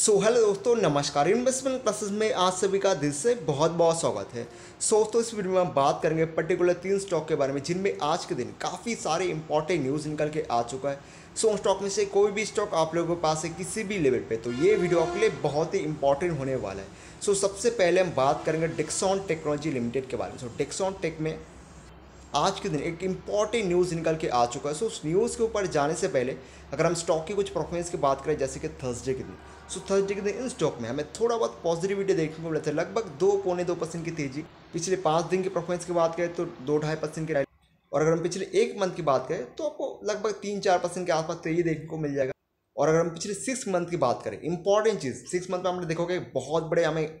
सो so, hello दोस्तों नमस्कार। Investment classes में आज सभी का दिल से बहुत बहुत स्वागत है। सो so, दोस्तों इस वीडियो में हम बात करेंगे पर्टिकुलर तीन स्टॉक के बारे में जिनमें आज के दिन काफ़ी सारे इंपॉर्टेंट न्यूज़ निकल के आ चुका है। सो उन स्टॉक में से कोई भी स्टॉक आप लोगों के पास है किसी भी लेवल पे तो ये वीडियो आपके लिए बहुत ही इंपॉर्टेंट होने वाला है। सो so, सबसे पहले हम बात करेंगे डिक्सॉन टेक्नोलॉजी लिमिटेड के बारे में। सो डिक्सॉन टेक में आज के दिन एक इंपॉर्टेंट न्यूज़ निकल के आ चुका है। सो उस न्यूज़ के ऊपर जाने से पहले अगर हम स्टॉक की कुछ परफॉर्मेंस की बात करें जैसे कि थर्सडे के दिन सो थर्सडे के दिन इन स्टॉक में। हमें थोड़ा बहुत पॉजिटिविटी देखने को मिला था लगभग दो पौने दो परसेंट की तेज़ी। पिछले पाँच दिन की परफॉर्मेंस की बात करें तो दो ढाई परसेंट की रैली और अगर हम पिछले एक मंथ की बात करें तो आपको लगभग तीन चार परसेंट के आसपास तेज़ी देखने को मिल जाएगा। और अगर हम पिछले सिक्स मंथ की बात करें इंपॉर्टेंट चीज़ सिक्स मंथ में हमने देखोगे बहुत बड़े हमें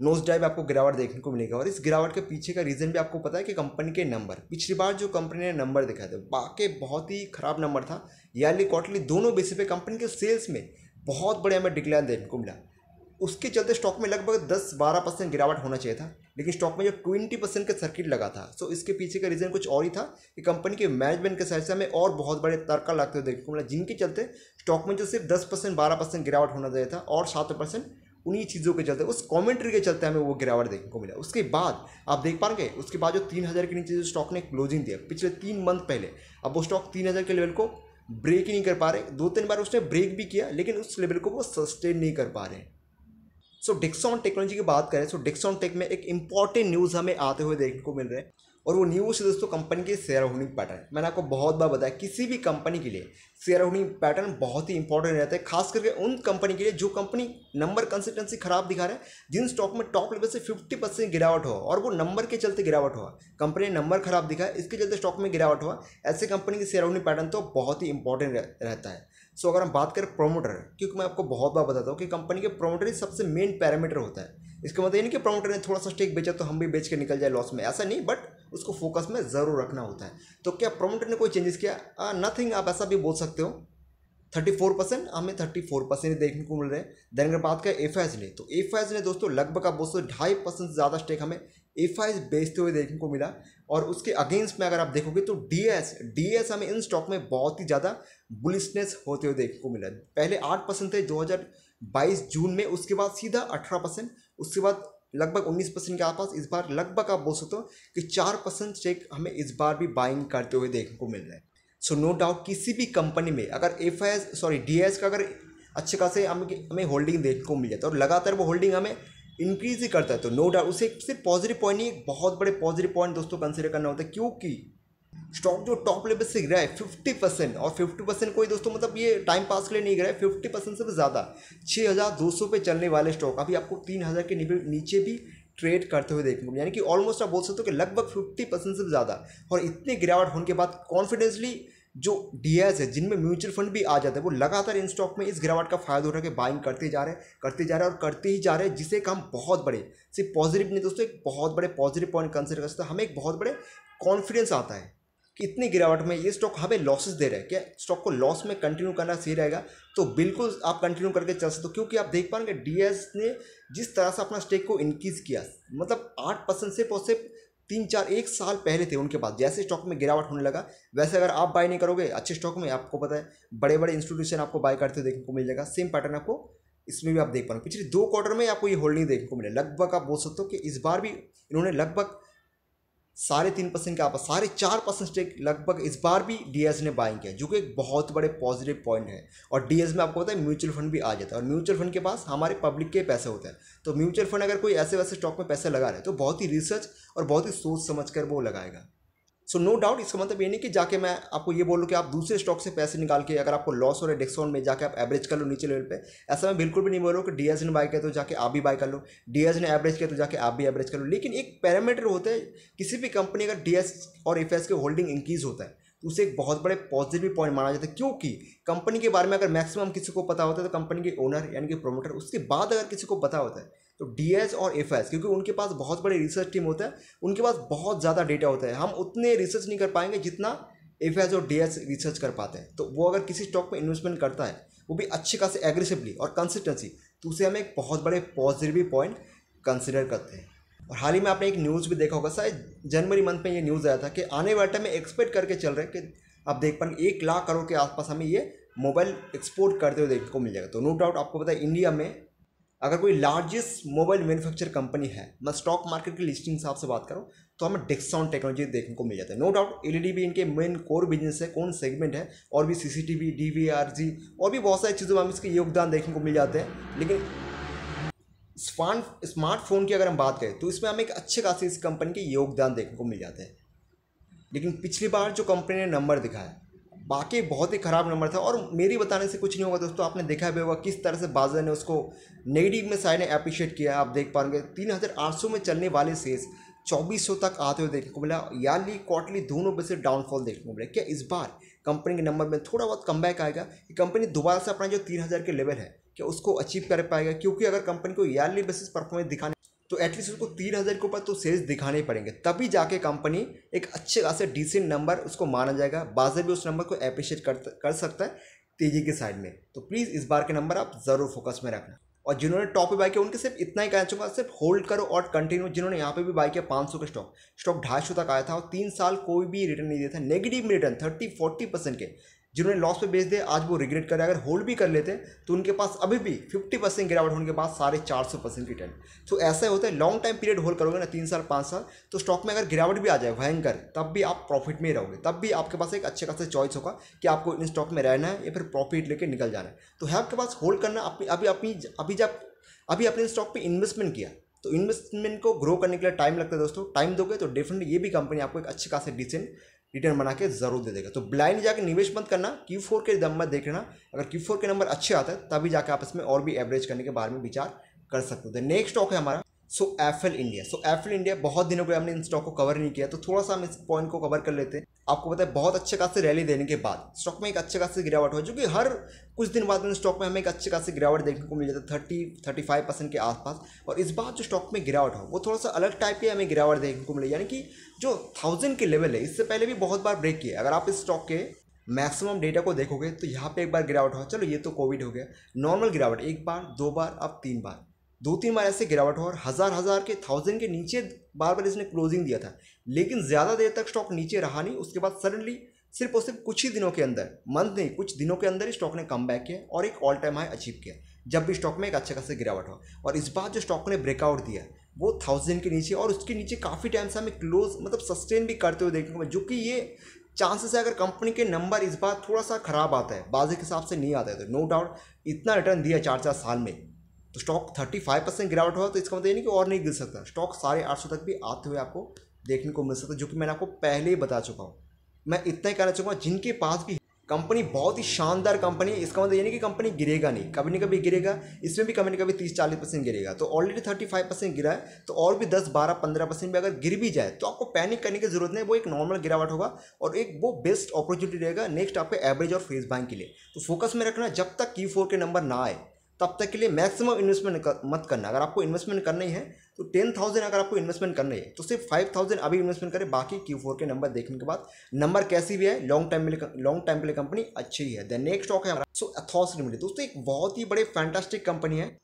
नोज़ ड्राइव आपको गिरावट देखने को मिलेगा। और इस गिरावट के पीछे का रीज़न भी आपको पता है कि कंपनी के नंबर पिछली बार जो कंपनी ने नंबर दिखाए थे, वाकई बहुत ही खराब नंबर था। ईयरली क्वार्टरली दोनों बेसिस पे कंपनी के सेल्स में बहुत बड़े हमें डिक्लाइन देखने को मिला। उसके चलते स्टॉक में लगभग 10-12 परसेंट गिरावट होना चाहिए था, लेकिन स्टॉक में जो 20 परसेंट का सर्किट लगा था सो इसके पीछे का रीज़न कुछ और ही था कि कंपनी के मैनेजमेंट के साइड से हमें और बहुत बड़े तर्का लगते हुए देखने को मिला, जिनके चलते स्टॉक में जो सिर्फ़ दस परसेंट, बारह परसेंट गिरावट होना चाहिए था और सात परसेंट उन्हीं चीज़ों के चलते, उस कॉमेंट्री के चलते हमें वो गिरावट देखने को मिला। उसके बाद, आप देख पाएँगे, उसके बाद जो तीन हज़ार के नीचे जो स्टॉक ने क्लोजिंग दिया, पिछले तीन मंथ पहले, अब वो स्टॉक तीन हज़ार के लेवल को ब्रेक ही नहीं कर पा रहे। दो तीन बार उसने ब्रेक भी किया, लेकिन उस लेवल को वो सस्टेन नहीं कर पा रहे। सो डिक्सॉन टेक्नोलॉजी की बात करें सो डिक्सॉन टेक में एक इंपॉर्टेंट न्यूज़ हमें आते हुए देखने को मिल रहे है। और वो न्यूज़ दोस्तों कंपनी के शेयर होल्डिंग पैटर्न मैंने आपको बहुत बार बताया, किसी भी कंपनी के लिए शेयर होल्डिंग पैटर्न बहुत ही इंपॉर्टेंट रहता है, खास करके उन कंपनी के लिए जो कंपनी नंबर कंसिस्टेंसी खराब दिखा रहा है, जिन स्टॉक में टॉप लेवल से फिफ्टी परसेंट गिरावट हो और वो नंबर के चलते गिरावट हुआ। कंपनी ने नंबर खराब दिखा इसके चलते स्टॉक में गिरावट हुआ। ऐसे कंपनी के शेयर होल्डिंग पैटर्न तो बहुत ही इंपॉर्टेंट रहता है। सो so, अगर हम बात करें प्रोमोटर क्योंकि मैं आपको बहुत बार बताता हूँ कि कंपनी के प्रोमोटर ही सबसे मेन पैरामीटर होता है। इसका मतलब ये नहीं कि प्रमोटर ने थोड़ा सा स्टेक बेचा तो हम भी बेच के निकल जाए लॉस में। ऐसा नहीं बट उसको फोकस में ज़रूर रखना होता है। तो क्या प्रमोटर ने कोई चेंजेस किया? नथिंग आप ऐसा भी बोल सकते हो। थर्टी फोर परसेंट हमें थर्टी फोर परसेंट देखने को मिल रहे हैं। देन अगर बात करें एफ़ ने तो एफ़ ने दोस्तों लगभग आप दोस्तों ढाई परसेंट से ज़्यादा स्टेक हमें एफ़ आई बेचते हुए देखने को मिला और उसके अगेंस्ट में अगर आप देखोगे तो डी एस डी एस हमें इन स्टॉक में बहुत ही ज़्यादा बुलिसनेस होते हुए देखने को मिला। पहले आठ परसेंट थे दो हज़ार बाईस जून में, उसके बाद सीधा अठारह परसेंट, उसके बाद लगभग उन्नीस परसेंट के आसपास, इस बार लगभग आप बोल सकते हो कि चार परसेंट स्टेक हमें इस बार भी बाइंग करते हुए देखने को मिल रहा है। सो नो डाउट किसी भी कंपनी में अगर F I S sorry D S का अगर अच्छे खासे हमें हमें होल्डिंग देखने को मिल जाता है और लगातार वो होल्डिंग हमें इंक्रीज ही करता है। तो नो डाउट उसे सिर्फ़ पॉजिटिव पॉइंट नहीं एक बहुत बड़े पॉजिटिव पॉइंट दोस्तों कंसिडर करना होता है, क्योंकि स्टॉक जो टॉप लेवल से गिरा है फिफ्टी परसेंट और फिफ्टी परसेंट कोई दोस्तों मतलब ये टाइम पास के लिए नहीं गिरा है फिफ्टी परसेंट से भी ज़्यादा छः हज़ार दो सौ पे चलने वाले स्टॉक अभी आपको तीन हज़ार के नीचे भी ट्रेड करते हुए देखने को यानी कि ऑलमोस्ट आप बोल सकते हो कि लगभग फिफ्टी परसेंट से भी ज़्यादा, और इतनी गिरावट होने के बाद कॉन्फिडेंसली जो डीएस है, जिनमें म्यूचुअल फंड भी आ जाता है, वो लगातार इन स्टॉक में इस गिरावट का फ़ायदा उठा के बाइंग करते जा रहे हैं, करते जा रहे हैं और करते ही जा रहे हैं, जिसे हम बहुत बड़े, सिर्फ़ पॉजिटिव नहीं दोस्तों, एक बहुत बड़े पॉजिटिव पॉइंट कंसिडर कर सकते हैं। हमें एक बहुत बड़े कॉन्फिडेंस आता है कि इतनी गिरावट में ये स्टॉक हमें लॉसेस दे रहा है। क्या स्टॉक को लॉस में कंटिन्यू करना सही रहेगा? तो बिल्कुल आप कंटिन्यू करके चल सकते हो, क्योंकि आप देख पाएँगे डी ने जिस तरह से अपना स्टेक को इंक्रीज किया मतलब आठ परसेंट से सिर्फ़ तीन चार एक साल पहले थे उनके पास। जैसे स्टॉक में गिरावट होने लगा, वैसे अगर आप बाय नहीं करोगे, अच्छे स्टॉक में आपको पता है बड़े बड़े इंस्टीट्यूशन आपको बाय करते देखने को मिल जाएगा। सेम पैटर्न आपको इसमें भी आप देख पा रहे हो पिछले दो क्वार्टर में आपको ये होल्डिंग देखने को मिले। लगभग आप बोल सकते हो कि इस बार भी इन्होंने लगभग साढ़े तीन परसेंट के आपस, साढ़े चार परसेंट स्टेक लगभग इस बार भी डीएस ने बाइंग किया जो कि एक बहुत बड़े पॉजिटिव पॉइंट है। और डीएस में आपको पता है म्यूचुअल फंड भी आ जाता है। और म्यूचुअल फंड के पास हमारे पब्लिक के पैसे होते हैं। तो म्यूचुअल फंड अगर कोई ऐसे वैसे स्टॉक में पैसे लगा रहे तो बहुत ही रिसर्च और बहुत ही सोच समझ कर वो लगाएगा। सो नो डाउट इसका मतलब ये नहीं कि जाके मैं आपको ये बोलूँ कि आप दूसरे स्टॉक से पैसे निकाल के अगर आपको लॉस हो रहा है डिस्काउंट में, जाके आप एवरेज कर लो नीचे लेवल पे। ऐसा मैं बिल्कुल भी नहीं बोल रहा हूँ कि डीएस ने बाय किया तो जाके आप भी बाय कर लो। डीएस ने एवरेज किया तो जाके आप भी एवरेज कर लो। लेकिन एक पैरामीटर होता है, किसी भी कंपनी अगर डीएस और एफएस के होल्डिंग इंक्रीज होता है तो उसे एक बहुत बड़े पॉजिटिव पॉइंट माना जाता है। क्योंकि कंपनी के बारे में अगर मैक्सिमम किसी को पता होता है तो कंपनी के ओनर यानी कि प्रोमोटर उसके बाद अगर किसी को पता होता है तो डीएस और एफ़ क्योंकि उनके पास बहुत बड़े रिसर्च टीम होता है, उनके पास बहुत ज़्यादा डेटा होता है। हम उतने रिसर्च नहीं कर पाएँगे जितना एफ़ और डीएस रिसर्च कर पाते हैं। तो वो अगर किसी स्टॉक में इन्वेस्टमेंट करता है, वो भी अच्छे खासे एग्रेसिवली और कंसिस्टेंसी तो उसे हम एक बहुत बड़े पॉजिटिव पॉइंट कंसिडर करते हैं। और हाल ही में आपने एक न्यूज़ भी देखा होगा, शायद जनवरी मंथ में ये न्यूज़ आया था कि आने वाले टाइम में एक्सपेक्ट करके चल रहे हैं कि आप देख पाएँगे, एक लाख करोड़ के आसपास हमें ये मोबाइल एक्सपोर्ट करते हुए देखने को मिल जाएगा तो नो डाउट आपको पता है इंडिया में अगर कोई लार्जेस्ट मोबाइल मैन्युफैक्चर कंपनी है, मैं स्टॉक मार्केट की लिस्टिंग हिसाब से बात करूँ तो हमें डिस्काउंट टेक्नोलॉजी देखने को मिल जाता है। नो डाउट एलईडी भी इनके मेन कोर बिज़नेस है, कौन सेगमेंट है, और भी सीसीटीवी डीवीआरजी और भी बहुत सारी चीज़ों में हम इसके योगदान देखने को मिल जाते हैं। लेकिन स्मार्ट स्मार्टफ़ोन की अगर हम बात करें तो इसमें हमें एक अच्छे खासे इस कंपनी के योगदान देखने को मिल जाते हैं। लेकिन पिछली बार जो कंपनी ने नंबर दिखाया बाकी बहुत ही ख़राब नंबर था और मेरी बताने से कुछ नहीं होगा दोस्तों, आपने देखा भी होगा किस तरह से बाज़ार ने उसको नेगेटिव में साइड ने अप्रिशिएट किया, आप देख पाएँगे। तीन हज़ार आठ सौ में चलने वाले शेष चौबीस सौ तक आते हुए देखने को मिला। यारली क्वार्टरली दोनों में से डाउनफॉल देखने को मिला। क्या इस बार कंपनी के नंबर में थोड़ा बहुत कम बैक आएगा? कि कंपनी दोबारा से अपना जो तीन हज़ार के लेवल है, क्या उसको अचीव कर पाएगा? क्योंकि अगर कंपनी को ईयरली बेसिस परफॉर्मेंस दिखाने तो एटलीस्ट उसको तीन हज़ार के ऊपर तो सेल्स दिखाने पड़ेंगे। तभी जाके कंपनी एक अच्छे खासे डिसेंट नंबर उसको माना जाएगा। बाज़ार भी उस नंबर को अप्रिशिएट कर कर सकता है तेज़ी के साइड में। तो प्लीज़ इस बार के नंबर आप ज़रूर फोकस में रखना। और जिन्होंने टॉप पे बाई किया, उनके सिर्फ़ इतना ही कहना चाहूँगा, सिर्फ़ होल्ड करो और कंटिन्यू जिन्होंने यहाँ पे भी बाई किया, पाँच सौ का स्टॉक स्टॉक ढाई सौ तक आया था और तीन साल कोई भी रिटर्न नहीं दिया था। Negative return thirty forty percent के। जिन्होंने लॉस पे बेच दिए, आज वो रिग्रेट करे अगर होल्ड भी कर लेते तो उनके पास अभी भी 50 परसेंट गिरावट होने के बाद साढ़े चार सौ परसेंट रिटर्न तो ऐसा होता है लॉन्ग टाइम पीरियड होल्ड करोगे ना, तीन साल, पाँच साल तो स्टॉक में अगर गिरावट भी आ जाए, भयंकर, तब भी आप प्रॉफिट में ही रहोगे। तब भी आपके पास एक अच्छे खासे चॉइस होगा कि आपको इन स्टॉक में रहना है या फिर प्रॉफिट लेकर निकल जाना है। तो है आपके पास होल्ड करना, अपनी, अभी अपनी, अभी जब, अभी अपने स्टॉक पर इन्वेस्टमेंट किया तो इन्वेस्टमेंट को ग्रो करने के लिए टाइम लगता है दोस्तों। टाइम दोगे तो डेफिनेटली ये भी कंपनी आपको एक अच्छे खासे डिसेंट रिटर्न बना के ज़रूर दे देगा। तो ब्लाइंड जाकर निवेश मत करना क्यू फोर के नंबर देख लेना अगर क्यू फोर के नंबर अच्छे आते हैं, तभी जाकर आप इसमें और भी एवरेज करने के बारे में विचार कर सकते हो। नेक्स्ट स्टॉक है हमारा so FL India so FL India बहुत दिनों को हमने इन स्टॉक को कवर नहीं किया तो थोड़ा सा हम इस पॉइंट को कवर कर लेते। हैं आपको पता है, बहुत अच्छे खासे रैली देने के बाद स्टॉक में एक अच्छे खासे गिरावट हो जो कि हर कुछ दिन बाद में स्टॉक में हमें एक अच्छे खासे गिरावट देखने को मिल जाता है थर्टी थर्टी फाइव परसेंट के आसपास। और इस बार जो स्टॉक में गिरावट हो, वो थोड़ा सा अलग टाइप की हमें गिरावट देखने को मिली। यानी कि जो थाउज़ेंड के लेवल है, इससे पहले भी बहुत बार ब्रेक किया अगर आप इस स्टॉक के मैक्सिमम डेटा को देखोगे तो यहाँ पे एक बार गिरावट हो। चलो, ये तो कोविड हो गया। नॉर्मल गिरावट, एक बार, दो बार, अब तीन बार। दो तीन बार ऐसे गिरावट हो और हज़ार हज़ार के थाउज़ेंड के नीचे बार बार इसने क्लोजिंग दिया था। लेकिन ज़्यादा देर तक स्टॉक नीचे रहा नहीं, उसके बाद सडनली सिर्फ़ और सिर्फ़ कुछ ही दिनों के अंदर मंथ नहीं, कुछ दिनों के अंदर ही स्टॉक ने कम बैक किया और एक ऑल टाइम हाई अचीव किया, जब भी स्टॉक में एक अच्छे खासा गिरावट हो। और इस बार जो स्टॉक ने ब्रेकआउट दिया, वो थाउज़ेंड के नीचे और उसके नीचे काफ़ी टाइम से हमें क्लोज मतलब सस्टेन भी करते हुए देखने को जो कि ये चांसेस है अगर कंपनी के नंबर इस बार थोड़ा सा खराब आता है, बाजी के हिसाब से नहीं आता है तो नो डाउट इतना रिटर्न दिया चार चार साल में। तो स्टॉक थर्टी फाइव परसेंट गिरावट हुआ तो इसका मतलब ये नहीं कि और नहीं गिर सकता। स्टॉक साढ़े आठ सौ तक भी आते हुए आपको देखने को मिल सकता है, जो कि मैंने आपको पहले ही बता चुका हूँ। मैं इतना ही कहना चाहूँगा, जिनके पास भी कंपनी बहुत ही शानदार कंपनी है, इसका मतलब ये नहीं कि कंपनी गिरेगा नहीं, कभी ना कभी गिरेगा, इसमें भी कभी ना कभी तीस चालीस परसेंट गिरेगा। तो ऑलरेडी थर्टी फाइव परसेंट गिरा है तो और भी दस, बारह, पंद्रह परसेंट भी अगर गिर भी जाए तो आपको पैनिक करने की ज़रूरत नहीं, वो एक नॉर्मल गिरावट होगा और एक वो बेस्ट अपॉर्चुनिटी रहेगा नेक्स्ट आपके एवरेज और फेस बैंक के लिए। तो फोकस में रखना, जब तक की फोर के नंबर ना आए तब तक के लिए मैक्सिमम इन्वेस्टमेंट मत करना। अगर आपको इन्वेस्टमेंट करना ही तो टेन थाउज़ेंड अगर आपको इन्वेस्टमेंट करना है तो सिर्फ़ फाइव थाउज़ेंड अभी इन्वेस्टमेंट करें। बाकी क्यू फोर के नंबर देखने के बाद नंबर कैसी भी है लॉन्ग टाइम लॉन्ग टाइम के लिए कंपनी अच्छी ही। है द नेक्स्ट स्टॉक है हमारा। सो अथॉस लिमिटेड दोस्तों, एक बहुत ही बड़े फैंटास्टिक कंपनी है।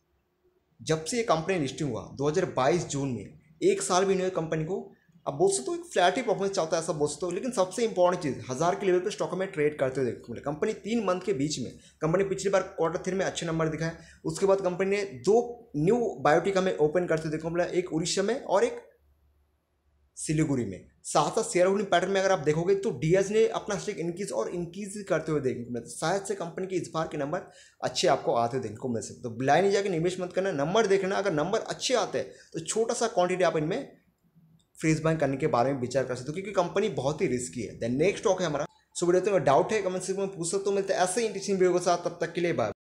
जब से ये कंपनी लिस्टिंग हुआ 2022 जून में, एक साल भी नहीं हुआ कंपनी को अब बोल सकते हो एक फ्लैट ही परफॉर्मेंस चाहता है ऐसा बोल सकते हो लेकिन सबसे इंपॉर्टेंट चीज़, हज़ार के लेवल पे स्टॉक में ट्रेड करते हुए देखने को मिले कंपनी तीन मंथ के बीच में कंपनी पिछली बार क्वार्टर थ्री में अच्छे नंबर दिखाए, उसके बाद कंपनी ने दो न्यू बायोटिक हमें ओपन करते देखने को मिला एक उड़ीसा में और एक सिलीगुड़ी में। साथ साथ शेयर होल्डिंग पैटर्न में अगर आप देखोगे तो डीएस ने अपना स्टेक इंक्रीज और इंक्रीज करते हुए देखने को मिलता शायद से कंपनी के इस बार के नंबर अच्छे आपको आते देखने को मिल सकते तो ब्लाइंड जाके निवेश मत करना नंबर देखना, अगर नंबर अच्छे आते हैं तो छोटा सा क्वांटिटी आप इनमें फ्रीज बैंक करने के बारे में विचार कर सकते हो, क्योंकि कंपनी बहुत ही रिस्की है। देन नेक्स्ट स्टॉक है हमारा। सो वीडियो तो डाउट है कमेंट सेक्शन में पूछ सकते हो, मिलते ऐसे ही इंटरेस्टिंग वीडियो के साथ, तब तक के लिए बाय